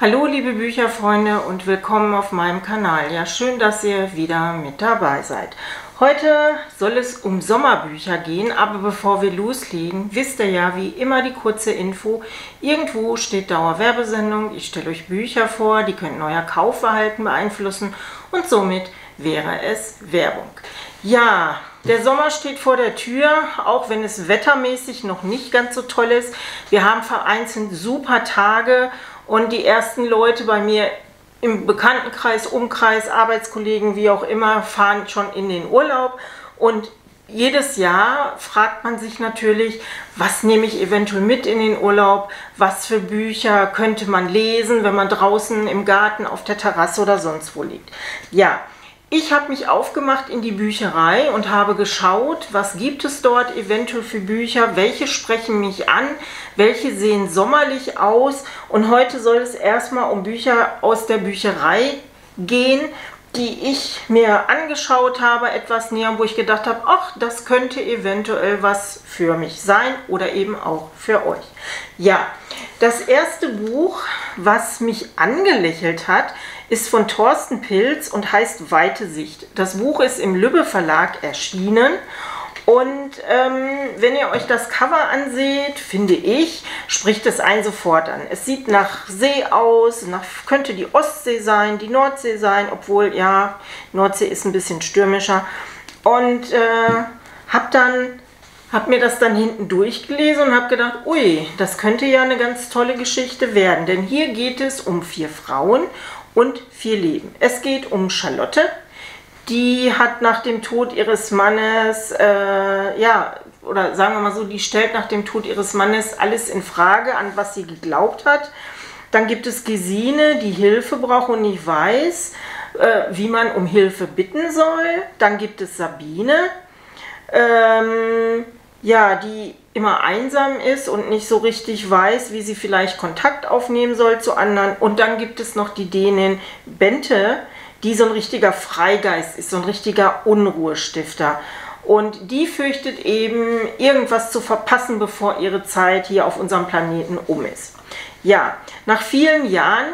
Hallo liebe Bücherfreunde und willkommen auf meinem Kanal. Ja, schön, dass ihr wieder mit dabei seid. Heute soll es um Sommerbücher gehen, aber bevor wir loslegen, wisst ihr ja, wie immer die kurze Info. Irgendwo steht Dauerwerbesendung, ich stelle euch Bücher vor, die könnten euer Kaufverhalten beeinflussen und somit wäre es Werbung. Ja, der Sommer steht vor der Tür, auch wenn es wettermäßig noch nicht ganz so toll ist. Wir haben vereinzelt super Tage und die ersten Leute bei mir im Bekanntenkreis, Umkreis, Arbeitskollegen, wie auch immer, fahren schon in den Urlaub. Und jedes Jahr fragt man sich natürlich, was nehme ich eventuell mit in den Urlaub, was für Bücher könnte man lesen, wenn man draußen im Garten auf der Terrasse oder sonst wo liegt. Ja, ich habe mich aufgemacht in die Bücherei und habe geschaut, was gibt es dort eventuell für Bücher, welche sprechen mich an, welche sehen sommerlich aus. Und heute soll es erstmal um Bücher aus der Bücherei gehen, die ich mir angeschaut habe, etwas näher, wo ich gedacht habe, ach, das könnte eventuell was für mich sein oder eben auch für euch. Ja, das erste Buch, was mich angelächelt hat, ist von Thorsten Pilz und heißt Weite Sicht. Das Buch ist im Lübbe Verlag erschienen und ähm, wenn ihr euch das Cover anseht, finde ich, spricht es einen sofort an. Es sieht nach See aus, nach, könnte die Ostsee sein, die Nordsee sein, obwohl, ja, Nordsee ist ein bisschen stürmischer. Und äh, habe dann habe mir das dann hinten durchgelesen und habe gedacht, ui, das könnte ja eine ganz tolle Geschichte werden. Denn hier geht es um vier Frauen und vier Leben. Es geht um Charlotte, die hat nach dem Tod ihres Mannes, äh, ja, oder sagen wir mal so, die stellt nach dem Tod ihres Mannes alles in Frage, an was sie geglaubt hat. Dann gibt es Gesine, die Hilfe braucht und nicht weiß, äh, wie man um Hilfe bitten soll. Dann gibt es Sabine, ähm, ja, die immer einsam ist und nicht so richtig weiß, wie sie vielleicht Kontakt aufnehmen soll zu anderen. Und dann gibt es noch die Dänin Bente, die so ein richtiger Freigeist ist, so ein richtiger Unruhestifter. Und die fürchtet eben, irgendwas zu verpassen, bevor ihre Zeit hier auf unserem Planeten um ist. Ja, nach vielen Jahren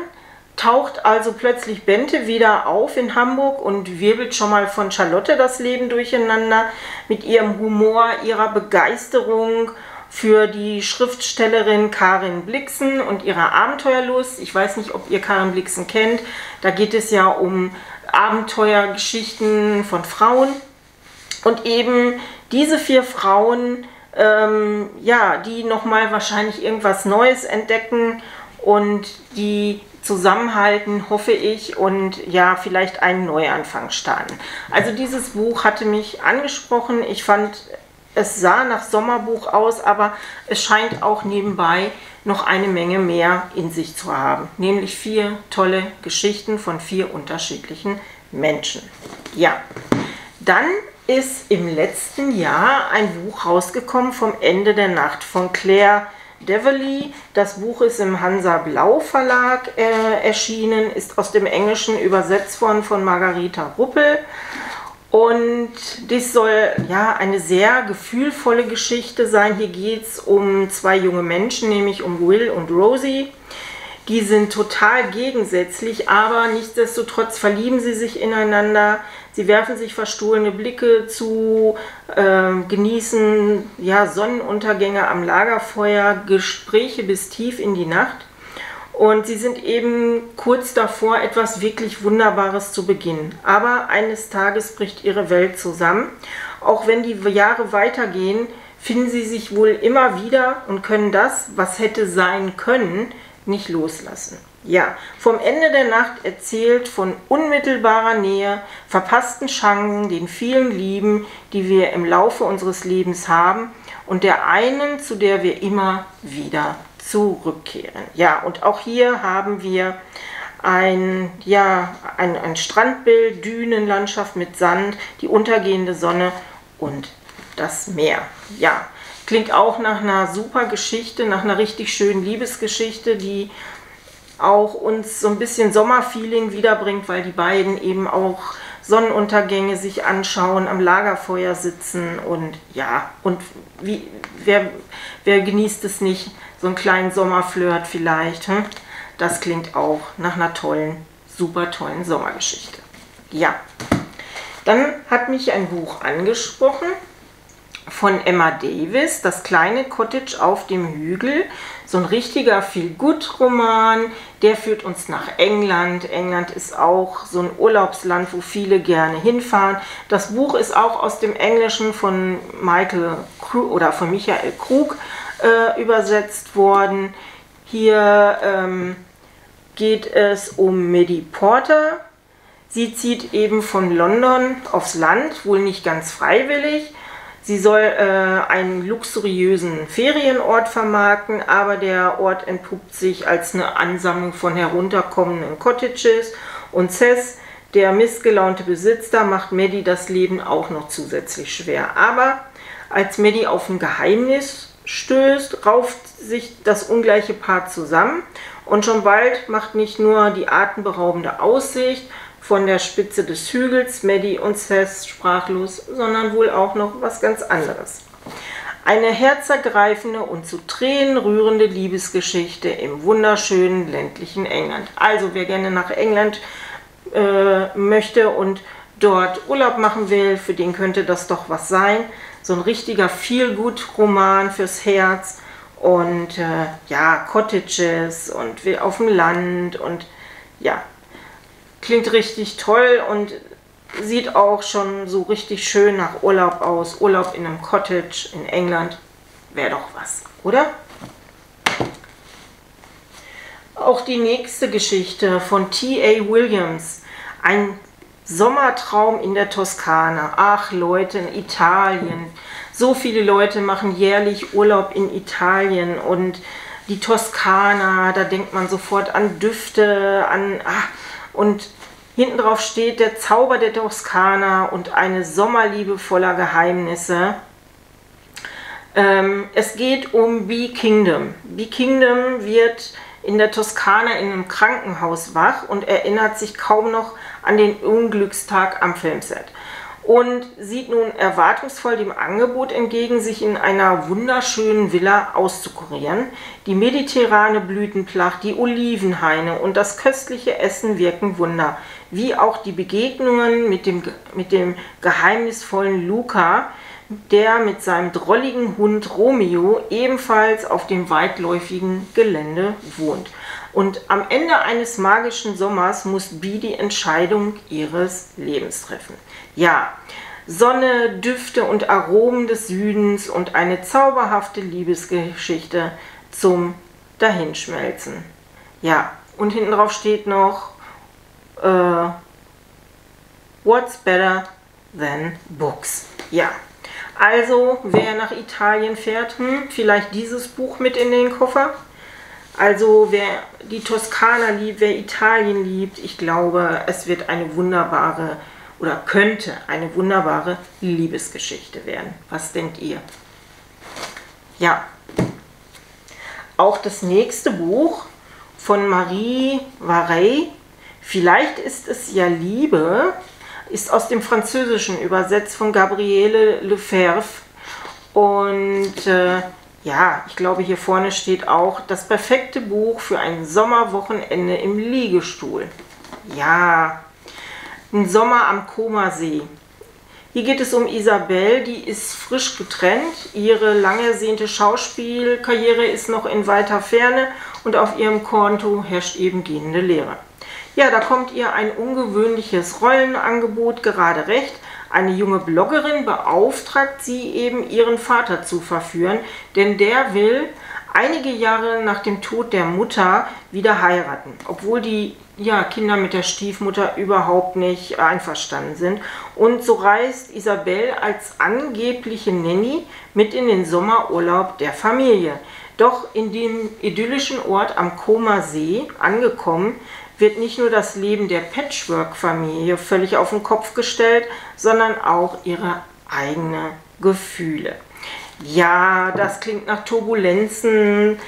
taucht also plötzlich Bente wieder auf in Hamburg und wirbelt schon mal von Charlotte das Leben durcheinander mit ihrem Humor, ihrer Begeisterung für die Schriftstellerin Karin Blixen und ihrer Abenteuerlust. Ich weiß nicht, ob ihr Karin Blixen kennt. Da geht es ja um Abenteuergeschichten von Frauen. Und eben diese vier Frauen, ähm, ja, die nochmal wahrscheinlich irgendwas Neues entdecken und die zusammenhalten, hoffe ich, und ja, vielleicht einen Neuanfang starten. Also dieses Buch hatte mich angesprochen. Ich fand, es sah nach Sommerbuch aus, aber es scheint auch nebenbei noch eine Menge mehr in sich zu haben. Nämlich vier tolle Geschichten von vier unterschiedlichen Menschen. Ja, dann ist im letzten Jahr ein Buch rausgekommen vom Ende der Nacht von Claire Deverly. Das Buch ist im Hansa Blau Verlag äh, erschienen, ist aus dem Englischen übersetzt worden von Margarita Ruppel. Und dies soll ja eine sehr gefühlvolle Geschichte sein. Hier geht es um zwei junge Menschen, nämlich um Will und Rosie. Die sind total gegensätzlich, aber nichtsdestotrotz verlieben sie sich ineinander. Sie werfen sich verstohlene Blicke zu, äh, genießen ja, Sonnenuntergänge am Lagerfeuer, Gespräche bis tief in die Nacht. Und sie sind eben kurz davor, etwas wirklich Wunderbares zu beginnen. Aber eines Tages bricht ihre Welt zusammen. Auch wenn die Jahre weitergehen, finden sie sich wohl immer wieder und können das, was hätte sein können, nicht loslassen. Ja, vom Ende der Nacht erzählt von unmittelbarer Nähe, verpassten Chancen, den vielen Lieben, die wir im Laufe unseres Lebens haben und der einen, zu der wir immer wieder zurückkehren. Ja, und auch hier haben wir ein, ja, ein, ein Strandbild, Dünenlandschaft mit Sand, die untergehende Sonne und das Meer. Ja, klingt auch nach einer super Geschichte, nach einer richtig schönen Liebesgeschichte, die auch uns so ein bisschen Sommerfeeling wiederbringt, weil die beiden eben auch Sonnenuntergänge sich anschauen, am Lagerfeuer sitzen und ja, und wie, wer, wer genießt es nicht, so einen kleinen Sommerflirt vielleicht. Hm? Das klingt auch nach einer tollen, super tollen Sommergeschichte. Ja, dann hat mich ein Buch angesprochen von Emma Davis, Das kleine Cottage auf dem Hügel. So ein richtiger Feel-Good-Roman. Der führt uns nach England. England ist auch so ein Urlaubsland, wo viele gerne hinfahren. Das Buch ist auch aus dem Englischen von Michael Krug oder von Michael Krug äh, übersetzt worden. Hier ähm, geht es um Maddie Porter. Sie zieht eben von London aufs Land, wohl nicht ganz freiwillig Sie soll äh, einen luxuriösen Ferienort vermarkten, aber der Ort entpuppt sich als eine Ansammlung von herunterkommenden Cottages und Cess, der missgelaunte Besitzer, macht Maddie das Leben auch noch zusätzlich schwer. Aber als Maddie auf ein Geheimnis stößt, rauft sich das ungleiche Paar zusammen und schon bald macht nicht nur die atemberaubende Aussicht, von der Spitze des Hügels, Maddie und Seth sprachlos, sondern wohl auch noch was ganz anderes. Eine herzergreifende und zu Tränen rührende Liebesgeschichte im wunderschönen ländlichen England. Also wer gerne nach England äh, möchte und dort Urlaub machen will, für den könnte das doch was sein. So ein richtiger Feelgood-Roman fürs Herz und äh, ja, Cottages und auf dem Land und ja, Klingt richtig toll und sieht auch schon so richtig schön nach Urlaub aus. Urlaub in einem Cottage in England wäre doch was, oder? Auch die nächste Geschichte von T.A. Williams. Ein Sommertraum in der Toskana. Ach Leute, in Italien. So viele Leute machen jährlich Urlaub in Italien und die Toskana, da denkt man sofort an Düfte, an... Ach, und hinten drauf steht der Zauber der Toskana und eine Sommerliebe voller Geheimnisse. Ähm, es geht um Bee Kingdom. Bee Kingdom wird in der Toskana in einem Krankenhaus wach und erinnert sich kaum noch an den Unglückstag am Filmset und sieht nun erwartungsvoll dem Angebot entgegen, sich in einer wunderschönen Villa auszukurieren. Die mediterrane Blütenplacht, die Olivenhaine und das köstliche Essen wirken Wunder, wie auch die Begegnungen mit dem, mit dem geheimnisvollen Luca, der mit seinem drolligen Hund Romeo ebenfalls auf dem weitläufigen Gelände wohnt. Und am Ende eines magischen Sommers muss Bee die Entscheidung ihres Lebens treffen. Ja, Sonne, Düfte und Aromen des Südens und eine zauberhafte Liebesgeschichte zum Dahinschmelzen. Ja, und hinten drauf steht noch äh, What's better than books? Ja, also wer nach Italien fährt, hm, vielleicht dieses Buch mit in den Koffer. Also wer die Toskana liebt, wer Italien liebt, ich glaube, es wird eine wunderbare oder könnte eine wunderbare Liebesgeschichte werden. Was denkt ihr? Ja, auch das nächste Buch von Marie Varey, vielleicht ist es ja Liebe, ist aus dem Französischen übersetzt von Gabriele Lefebvre und äh, ja, ich glaube, hier vorne steht auch das perfekte Buch für ein Sommerwochenende im Liegestuhl. Ja, ein Sommer am Komasee. Hier geht es um Isabelle, die ist frisch getrennt. Ihre lang ersehnte Schauspielkarriere ist noch in weiter Ferne und auf ihrem Konto herrscht eben gehende Leere. Ja, da kommt ihr ein ungewöhnliches Rollenangebot gerade recht. Eine junge Bloggerin beauftragt sie eben, ihren Vater zu verführen, denn der will einige Jahre nach dem Tod der Mutter wieder heiraten, obwohl die ja, Kinder mit der Stiefmutter überhaupt nicht einverstanden sind. Und so reist Isabelle als angebliche Nanny mit in den Sommerurlaub der Familie. Doch in dem idyllischen Ort am Koma See angekommen, wird nicht nur das Leben der Patchwork-Familie völlig auf den Kopf gestellt, sondern auch ihre eigenen Gefühle. Ja, das klingt nach Turbulenzen.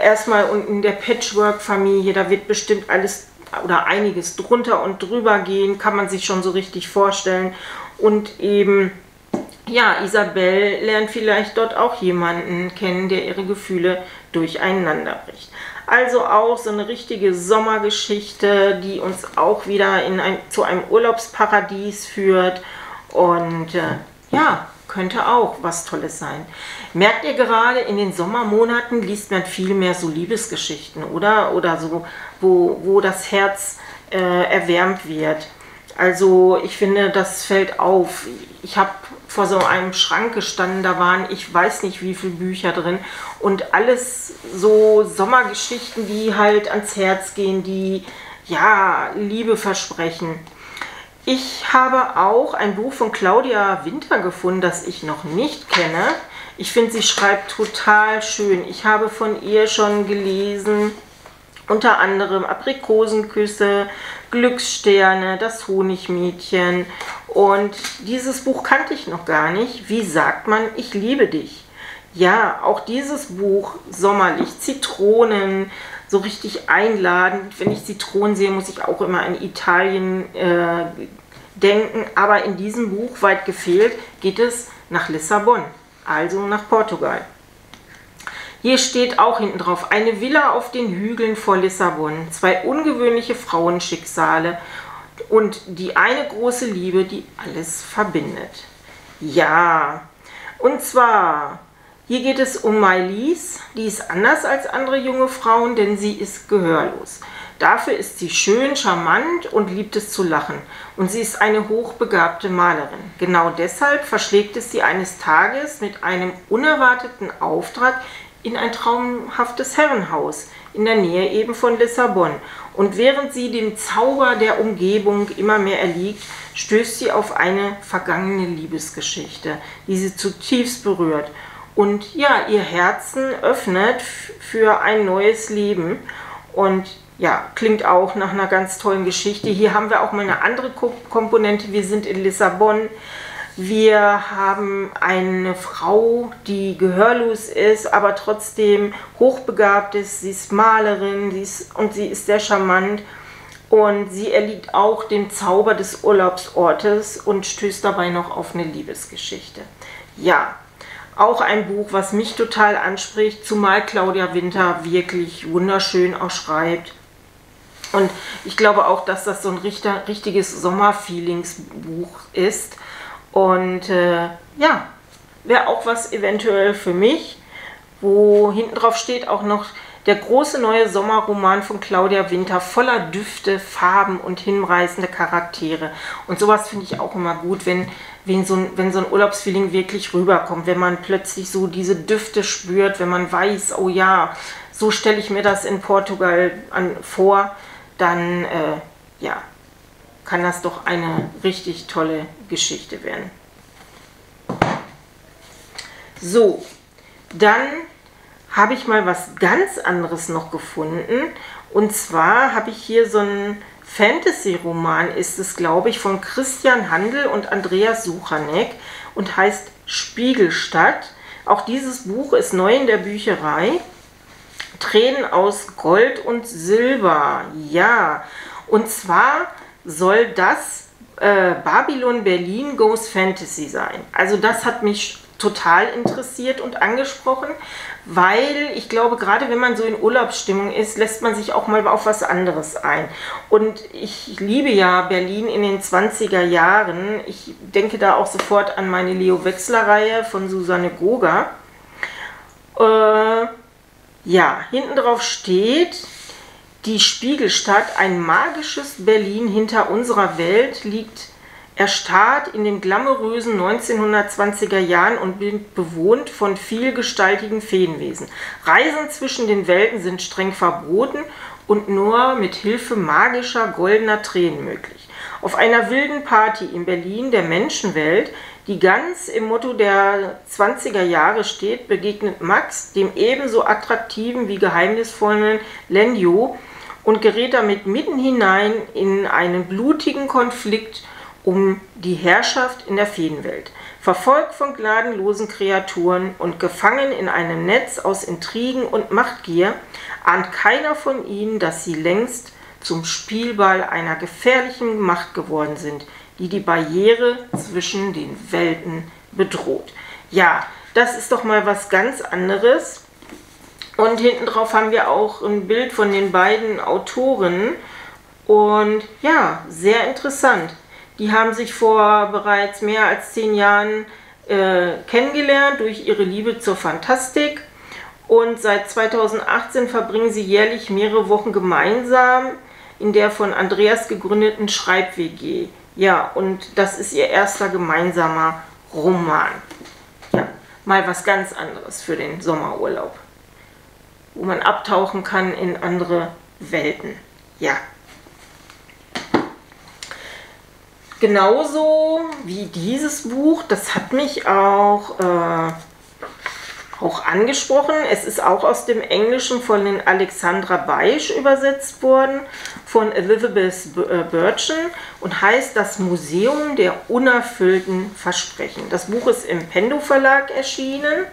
Erstmal in der Patchwork-Familie, da wird bestimmt alles oder einiges drunter und drüber gehen, kann man sich schon so richtig vorstellen. Und eben, ja, Isabel lernt vielleicht dort auch jemanden kennen, der ihre Gefühle durcheinander bricht. Also auch so eine richtige Sommergeschichte, die uns auch wieder in ein, zu einem Urlaubsparadies führt. Und äh, ja, könnte auch was Tolles sein. Merkt ihr gerade, in den Sommermonaten liest man viel mehr so Liebesgeschichten, oder? Oder so, wo, wo das Herz äh, erwärmt wird. Also ich finde, das fällt auf. Ich habe vor so einem Schrank gestanden, da waren ich weiß nicht wie viele Bücher drin und alles so Sommergeschichten, die halt ans Herz gehen, die ja Liebe versprechen. Ich habe auch ein Buch von Claudia Winter gefunden, das ich noch nicht kenne. Ich finde, sie schreibt total schön. Ich habe von ihr schon gelesen, unter anderem Aprikosenküsse, Glückssterne, das Honigmädchen. Und dieses Buch kannte ich noch gar nicht. Wie sagt man, ich liebe dich? Ja, auch dieses Buch, sommerlich, Zitronen, so richtig einladend. Wenn ich Zitronen sehe, muss ich auch immer an Italien äh, denken. Aber in diesem Buch, weit gefehlt, geht es nach Lissabon, also nach Portugal. Hier steht auch hinten drauf, eine Villa auf den Hügeln vor Lissabon, zwei ungewöhnliche Frauenschicksale und die eine große Liebe, die alles verbindet. Ja, und zwar, hier geht es um Mailise, die ist anders als andere junge Frauen, denn sie ist gehörlos. Dafür ist sie schön, charmant und liebt es zu lachen. Und sie ist eine hochbegabte Malerin. Genau deshalb verschlägt es sie eines Tages mit einem unerwarteten Auftrag in ein traumhaftes Herrenhaus in der Nähe eben von Lissabon. Und während sie dem Zauber der Umgebung immer mehr erliegt, stößt sie auf eine vergangene Liebesgeschichte, die sie zutiefst berührt und ja, ihr Herzen öffnet für ein neues Leben. Und ja, klingt auch nach einer ganz tollen Geschichte. Hier haben wir auch mal eine andere Komponente. Wir sind in Lissabon. Wir haben eine Frau, die gehörlos ist, aber trotzdem hochbegabt ist. Sie ist Malerin sie ist, und sie ist sehr charmant. Und sie erliegt auch dem Zauber des Urlaubsortes und stößt dabei noch auf eine Liebesgeschichte. Ja, auch ein Buch, was mich total anspricht, zumal Claudia Winter wirklich wunderschön auch schreibt. Und ich glaube auch, dass das so ein richtiges Sommerfeelingsbuch ist und äh, ja, wäre auch was eventuell für mich, wo hinten drauf steht auch noch der große neue Sommerroman von Claudia Winter voller Düfte, Farben und hinreißende Charaktere. Und sowas finde ich auch immer gut, wenn, wenn, so ein, wenn so ein Urlaubsfeeling wirklich rüberkommt, wenn man plötzlich so diese Düfte spürt, wenn man weiß, oh ja, so stelle ich mir das in Portugal an, vor, dann äh, ja, kann das doch eine richtig tolle Geschichte werden. So, dann habe ich mal was ganz anderes noch gefunden. Und zwar habe ich hier so einen Fantasy-Roman, ist es, glaube ich, von Christian Handel und Andreas Suchanek und heißt Spiegelstadt. Auch dieses Buch ist neu in der Bücherei. Tränen aus Gold und Silber. Ja, und zwar soll das äh, Babylon Berlin Goes Fantasy sein. Also das hat mich total interessiert und angesprochen, weil ich glaube, gerade wenn man so in Urlaubsstimmung ist, lässt man sich auch mal auf was anderes ein. Und ich liebe ja Berlin in den 20er Jahren. Ich denke da auch sofort an meine Leo Wechsler-Reihe von Susanne Goga. Äh, ja, hinten drauf steht, die Spiegelstadt, ein magisches Berlin hinter unserer Welt, liegt erstarrt in den glamourösen 1920er Jahren und wird bewohnt von vielgestaltigen Feenwesen. Reisen zwischen den Welten sind streng verboten und nur mit Hilfe magischer goldener Tränen möglich. Auf einer wilden Party in Berlin der Menschenwelt, die ganz im Motto der 20er Jahre steht, begegnet Max dem ebenso attraktiven wie geheimnisvollen Lenjo, und gerät damit mitten hinein in einen blutigen Konflikt um die Herrschaft in der Feenwelt. Verfolgt von gnadenlosen Kreaturen und gefangen in einem Netz aus Intrigen und Machtgier, ahnt keiner von ihnen, dass sie längst zum Spielball einer gefährlichen Macht geworden sind, die die Barriere zwischen den Welten bedroht. Ja, das ist doch mal was ganz anderes. Und hinten drauf haben wir auch ein Bild von den beiden Autoren. Und ja, sehr interessant. Die haben sich vor bereits mehr als zehn Jahren äh, kennengelernt durch ihre Liebe zur Fantastik. Und seit 2018 verbringen sie jährlich mehrere Wochen gemeinsam in der von Andreas gegründeten Schreib-WG. Ja, und das ist ihr erster gemeinsamer Roman. Ja, mal was ganz anderes für den Sommerurlaub, wo man abtauchen kann in andere Welten. Ja. Genauso wie dieses Buch, das hat mich auch äh, auch angesprochen. Es ist auch aus dem Englischen von den Alexandra Beisch übersetzt worden, von Elizabeth äh, Burton und heißt Das Museum der unerfüllten Versprechen. Das Buch ist im Pendo Verlag erschienen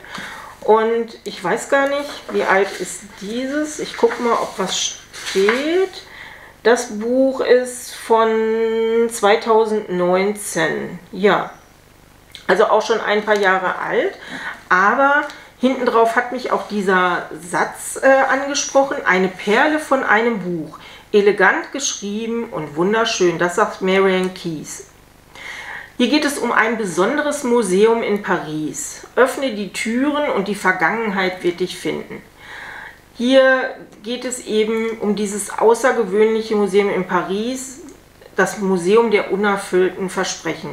und ich weiß gar nicht, wie alt ist dieses. Ich gucke mal, ob was steht. Das Buch ist von 2019. Ja, also auch schon ein paar Jahre alt, aber Hinten drauf hat mich auch dieser Satz äh, angesprochen, eine Perle von einem Buch, elegant geschrieben und wunderschön, das sagt Marian Keyes. Hier geht es um ein besonderes Museum in Paris. Öffne die Türen und die Vergangenheit wird dich finden. Hier geht es eben um dieses außergewöhnliche Museum in Paris, das Museum der unerfüllten Versprechen.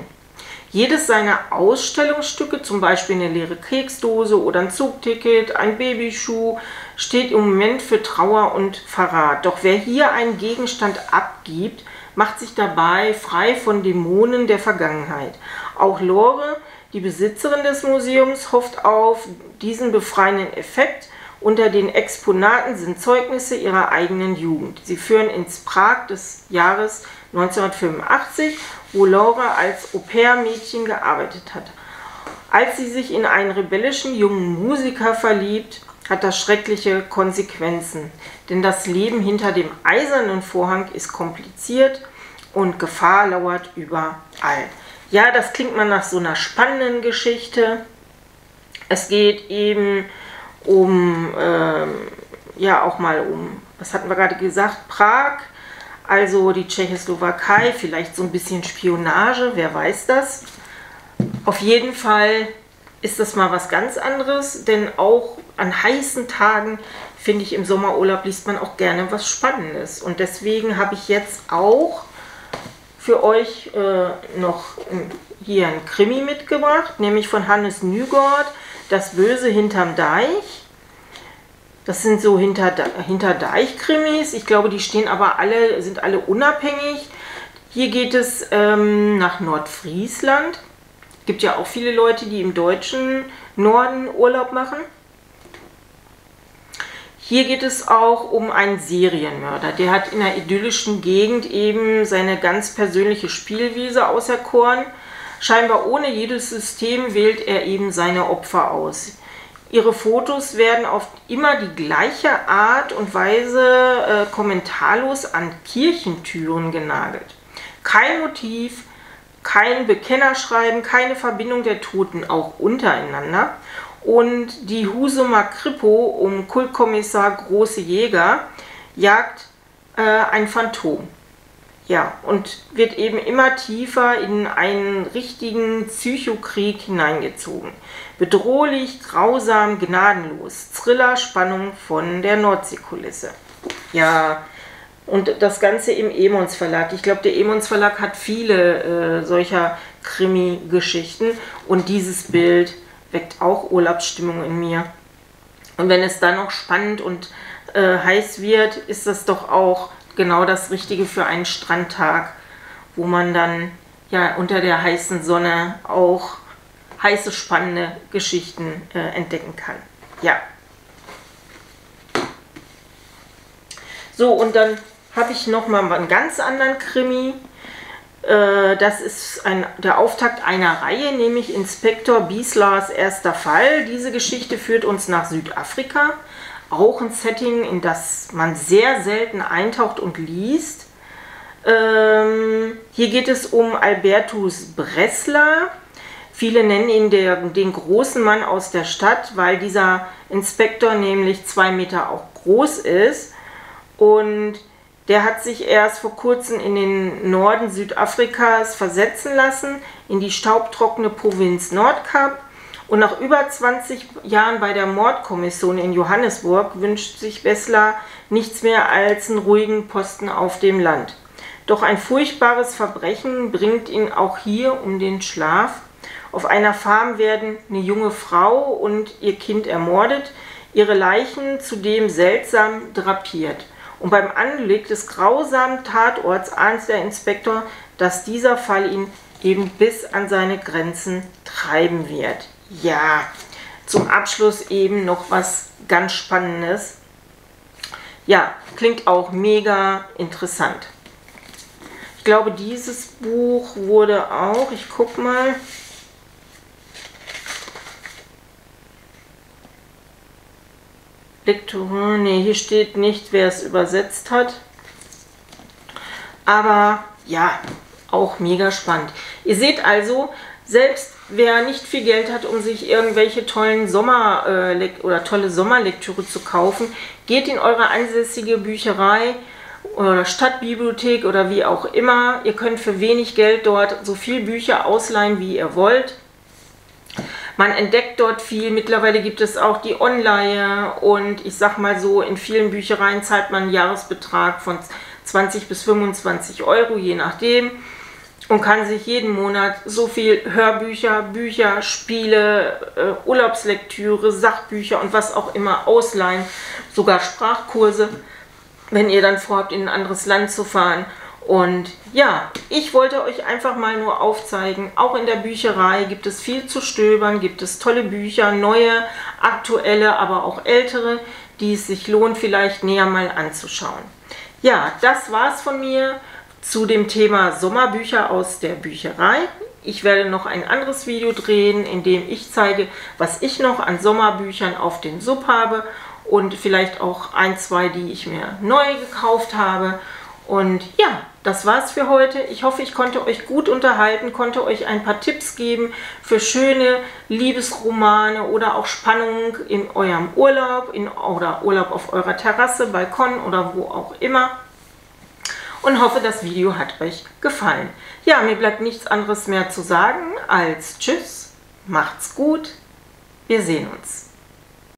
Jedes seiner Ausstellungsstücke, zum Beispiel eine leere Keksdose oder ein Zugticket, ein Babyschuh, steht im Moment für Trauer und Verrat. Doch wer hier einen Gegenstand abgibt, macht sich dabei frei von Dämonen der Vergangenheit. Auch Lore, die Besitzerin des Museums, hofft auf diesen befreienden Effekt. Unter den Exponaten sind Zeugnisse ihrer eigenen Jugend. Sie führen ins Prag des Jahres 1985 wo Laura als Au-pair-Mädchen gearbeitet hat. Als sie sich in einen rebellischen jungen Musiker verliebt, hat das schreckliche Konsequenzen. Denn das Leben hinter dem eisernen Vorhang ist kompliziert und Gefahr lauert überall. Ja, das klingt mal nach so einer spannenden Geschichte. Es geht eben um, ähm, ja, auch mal um, was hatten wir gerade gesagt, Prag also die Tschechoslowakei, vielleicht so ein bisschen Spionage, wer weiß das. Auf jeden Fall ist das mal was ganz anderes, denn auch an heißen Tagen, finde ich, im Sommerurlaub liest man auch gerne was Spannendes. Und deswegen habe ich jetzt auch für euch äh, noch hier ein Krimi mitgebracht, nämlich von Hannes Nygord, Das Böse hinterm Deich. Das sind so hinter, hinter Deichkrimis. Ich glaube, die stehen aber alle, sind alle unabhängig. Hier geht es ähm, nach Nordfriesland. Gibt ja auch viele Leute, die im deutschen Norden Urlaub machen. Hier geht es auch um einen Serienmörder. Der hat in einer idyllischen Gegend eben seine ganz persönliche Spielwiese auserkoren. Scheinbar ohne jedes System wählt er eben seine Opfer aus. Ihre Fotos werden auf immer die gleiche Art und Weise äh, kommentarlos an Kirchentüren genagelt. Kein Motiv, kein Bekennerschreiben, keine Verbindung der Toten, auch untereinander. Und die Husumer Kripo um Kultkommissar Große Jäger jagt äh, ein Phantom. Ja, und wird eben immer tiefer in einen richtigen Psychokrieg hineingezogen. Bedrohlich, grausam, gnadenlos. Thriller-Spannung von der Nordseekulisse. Ja, und das Ganze im Emons Verlag. Ich glaube, der Emons Verlag hat viele äh, solcher Krimi-Geschichten und dieses Bild weckt auch Urlaubsstimmung in mir. Und wenn es dann noch spannend und äh, heiß wird, ist das doch auch genau das Richtige für einen Strandtag, wo man dann ja unter der heißen Sonne auch heiße, spannende Geschichten äh, entdecken kann. Ja. So, und dann habe ich noch mal einen ganz anderen Krimi. Äh, das ist ein, der Auftakt einer Reihe, nämlich Inspektor Bieslars erster Fall. Diese Geschichte führt uns nach Südafrika. Auch ein Setting, in das man sehr selten eintaucht und liest. Ähm, hier geht es um Albertus Bressler, Viele nennen ihn der, den großen Mann aus der Stadt, weil dieser Inspektor nämlich zwei Meter auch groß ist. Und der hat sich erst vor kurzem in den Norden Südafrikas versetzen lassen, in die staubtrockene Provinz Nordkap. Und nach über 20 Jahren bei der Mordkommission in Johannesburg wünscht sich Bessler nichts mehr als einen ruhigen Posten auf dem Land. Doch ein furchtbares Verbrechen bringt ihn auch hier um den Schlaf. Auf einer Farm werden eine junge Frau und ihr Kind ermordet, ihre Leichen zudem seltsam drapiert. Und beim Anblick des grausamen Tatorts ahnt der Inspektor, dass dieser Fall ihn eben bis an seine Grenzen treiben wird. Ja, zum Abschluss eben noch was ganz Spannendes. Ja, klingt auch mega interessant glaube, dieses Buch wurde auch, ich guck mal, Lektorin, ne, hier steht nicht, wer es übersetzt hat. Aber ja, auch mega spannend. Ihr seht also, selbst wer nicht viel Geld hat, um sich irgendwelche tollen Sommer- äh, oder tolle Sommerlektüre zu kaufen, geht in eure ansässige Bücherei, oder Stadtbibliothek oder wie auch immer. Ihr könnt für wenig Geld dort so viel Bücher ausleihen, wie ihr wollt. Man entdeckt dort viel. Mittlerweile gibt es auch die Online und ich sag mal so, in vielen Büchereien zahlt man einen Jahresbetrag von 20 bis 25 Euro, je nachdem. Und kann sich jeden Monat so viel Hörbücher, Bücher, Spiele, äh, Urlaubslektüre, Sachbücher und was auch immer ausleihen, sogar Sprachkurse wenn ihr dann vorhabt, in ein anderes Land zu fahren. Und ja, ich wollte euch einfach mal nur aufzeigen, auch in der Bücherei gibt es viel zu stöbern, gibt es tolle Bücher, neue, aktuelle, aber auch ältere, die es sich lohnt, vielleicht näher mal anzuschauen. Ja, das war's von mir zu dem Thema Sommerbücher aus der Bücherei. Ich werde noch ein anderes Video drehen, in dem ich zeige, was ich noch an Sommerbüchern auf dem Sub habe und vielleicht auch ein, zwei, die ich mir neu gekauft habe. Und ja, das war's für heute. Ich hoffe, ich konnte euch gut unterhalten, konnte euch ein paar Tipps geben für schöne Liebesromane oder auch Spannung in eurem Urlaub in, oder Urlaub auf eurer Terrasse, Balkon oder wo auch immer. Und hoffe, das Video hat euch gefallen. Ja, mir bleibt nichts anderes mehr zu sagen als Tschüss, macht's gut, wir sehen uns.